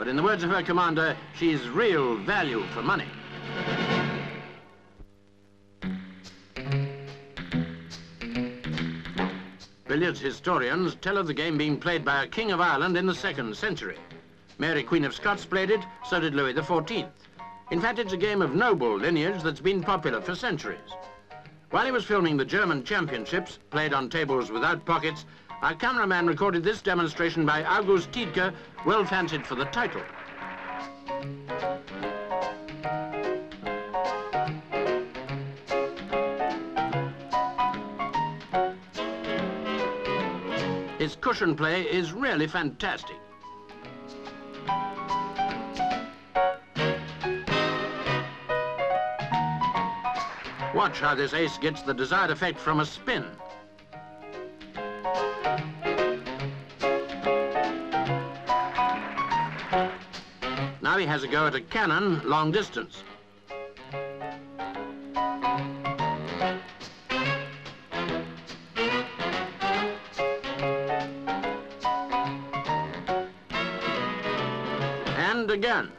but in the words of her commander, she's real value for money. Billiards historians tell of the game being played by a king of Ireland in the second century. Mary Queen of Scots played it, so did Louis XIV. In fact, it's a game of noble lineage that's been popular for centuries. While he was filming the German championships, played on tables without pockets, our cameraman recorded this demonstration by August Tiedtke, well fancied for the title. His cushion play is really fantastic. Watch how this ace gets the desired effect from a spin. He has a go at a cannon long distance. And again.